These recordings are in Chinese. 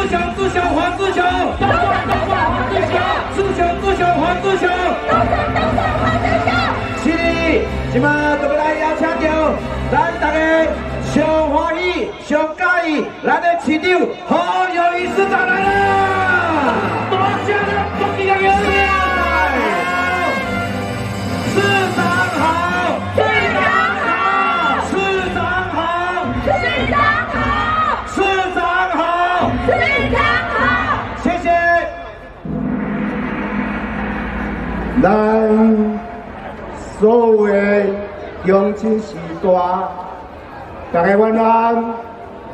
自强自强还自强，东山东山还自强，自强自强还自强，东山东山还自强。是，今麦特别来邀请到咱大家上欢喜、上介意咱的市长何友谊市长来了。咱所有的乡亲时代，大家晚安，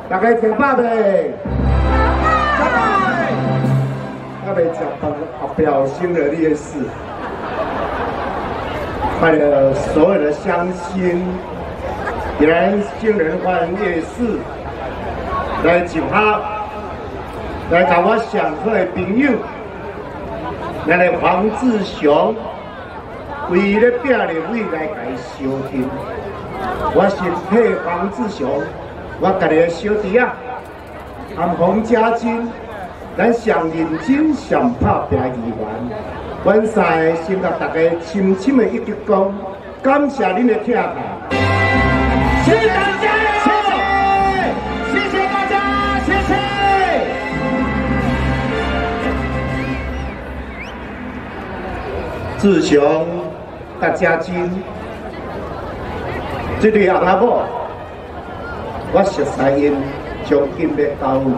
大家吃饱未？吃饱。还没吃饭，后表现了烈士，快乐所有的乡亲，人新人欢夜市来酒哈。来甲我上好的朋友，咱的黄志雄，为了拼了未来甲伊相听，我是替黄志雄，我家己的小弟啊，含洪家金，咱上认真上拍拼议员，阮三个先甲大家深深的一鞠躬，感谢恁的听下。志雄、甲家金，这对阿某，我熟悉因将近要九年，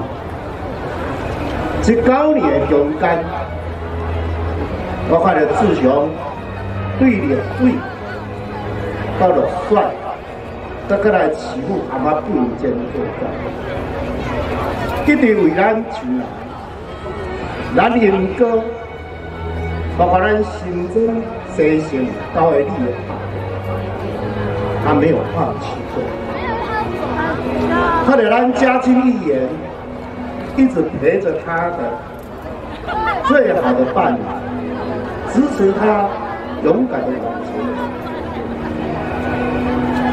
这九年的中间，我看到志雄对立对到落帅。再过来欺负阿妈不认真做官，一直为咱求人，咱英哥，包括咱新增西城高的利益，他没有放弃过。他的咱家亲一言，一直陪着他的最好的伴侣，支持他勇敢的往前。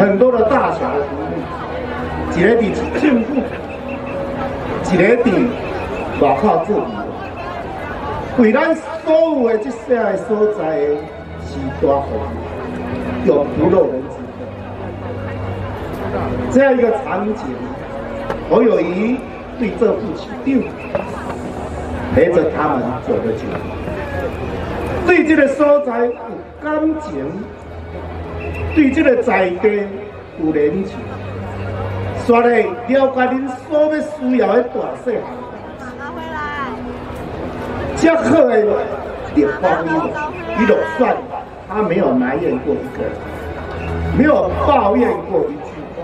很多的大小的题目，一个伫政府，一个伫外口做，为咱所有的这些的所在的是大红，永不漏人。这样一个场景，侯友谊对这副起定，陪着他们走得久，对这个所在有感情。对这个在地有认情，刷来了解恁所要需要的大细项。拿回来。这好的地方，一种算法，他没有埋怨过一个人，没有抱怨过一句话，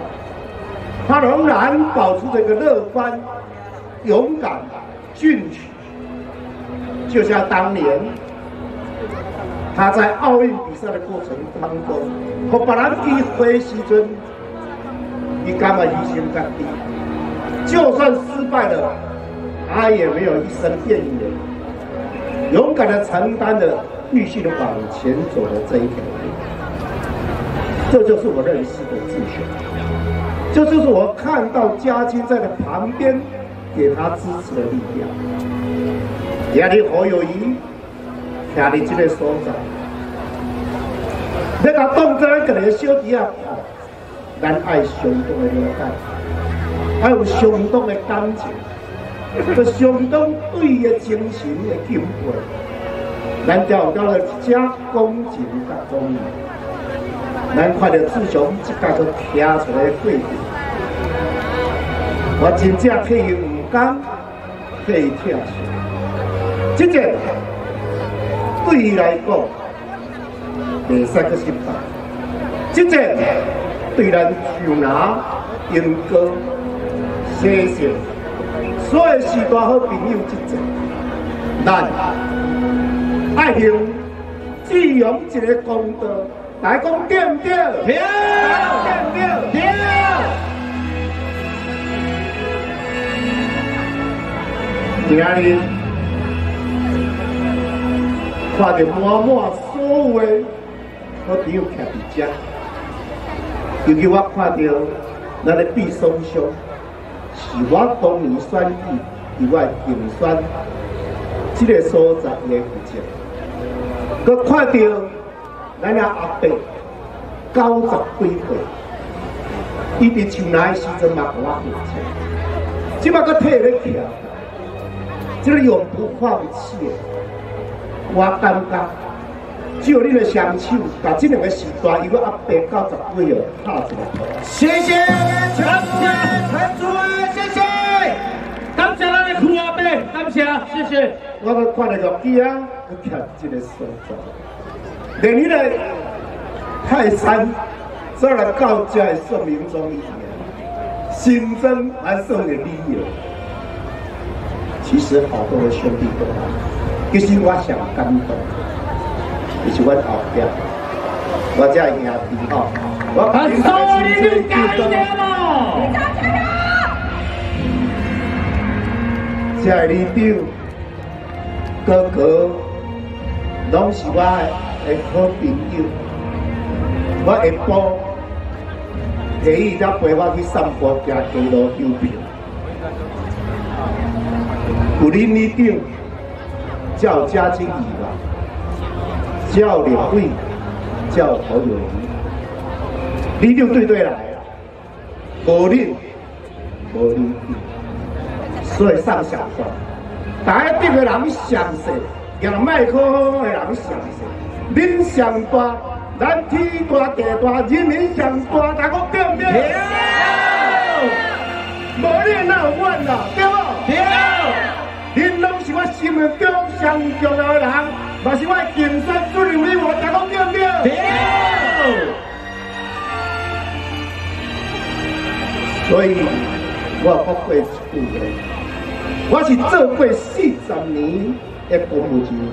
他仍然保持着一个乐观、勇敢、进取，就像当年。他在奥运比赛的过程当中，和别人比挥时阵，你干嘛一心干地？就算失败了，他也没有一声怨言，勇敢的承担着必须的往前走的这一条路。这就是我认识的志雄，这就是我看到家亲在的旁边给他支持的力量。压力好友谊。徛伫这个所在，要甲当作咱个个小弟啊，咱爱相当的了解，爱有相当的感情，有相当对伊的精神的敬佩，咱调到了加恭敬甲公义，咱看到志雄即家都听出来肺腑，我真正替伊唔甘，替伊听起，真正。对伊来讲，袂使去失败。真正对咱就拿英哥、先生，所有时代好朋友真正，咱爱用只用一个公道来讲对不对？对，对。对。对。今日。看到满满所有的好朋友徛伫遮，尤其我看到咱的毕松兄，是我当年选举以外竞选这个所在的负责。佮看到咱阿阿伯九十几岁，伊伫像来时阵嘛我负责，即摆佮退咧起来，这个永不放弃的，我感觉。只有你的双手，把这两个时段，一个阿伯九十几哦，拍出来。谢谢全部陈主任，谢谢，感谢咱的苦阿伯，感谢，谢谢。我搁看了个机啊，去看这个所在，连你的泰山，这来到家的说明中一样，新增还送给你了。其实好多的兄弟都来，其实我想感动。就是阮后壁，我这兄弟吼，我很少你就加一这里长哥哥，拢是我的好朋友。我下晡提伊才陪我去散步，行街路邮票。有恁里长叫嘉庆以外。叫两位，叫侯友谊，你就对对来了，无你，无你，所以上小说，大家顶个人上势，让麦克风的人上势，恁上大，咱天大地大，人民上大，大家对不对？无你哪有阮啦，对不？对，恁拢是我心目中上重要的人。嘛是我竞选主任委员，大家对不对？对。所以，我不会出的。我是做过四十年的公务人员，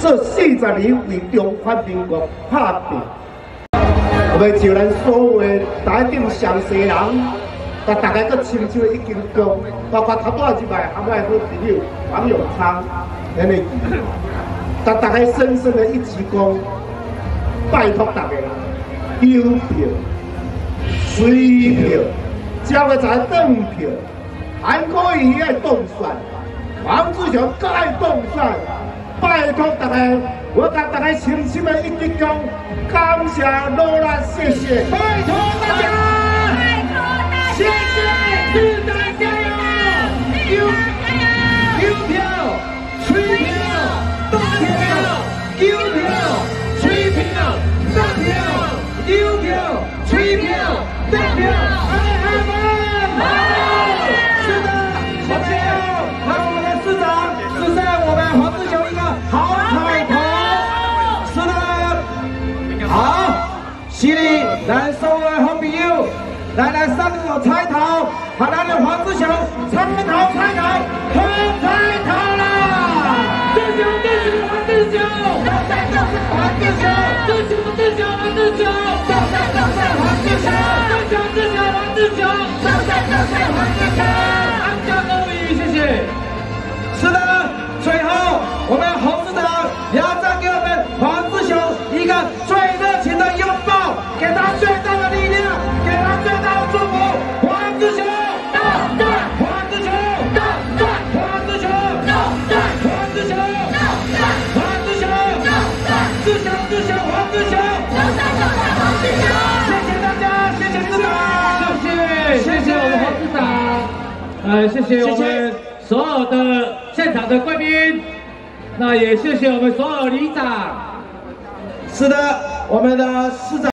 这四十年为中华民国拍拼。我们就咱所有台顶上世人，把大家都亲像已经讲，包括头多一摆，阿我的好朋友王永昌，安尼。大大家深深的一鞠躬，拜托大家，邮票、水票、交个财政票，还可以爱动算，王志强该动算，拜托大家，我甲大家深深的一鞠躬，感谢努力，谢谢，拜托大家，拜托大家，谢谢，来来上个彩头，把咱的黄志雄彩头彩头，喝彩头啦！志雄，志雄，黄志雄。黄志雄，志雄，志雄，黄志雄，上山上山黄志雄，志雄，志雄，黄志雄，上山上山黄志雄，自强。刘三刘黄自强。谢谢大家，谢谢市长，谢谢谢谢我们黄市长，呃，谢谢我们所有的现场的贵宾，那也谢谢我们所有里长。是的，我们的市长。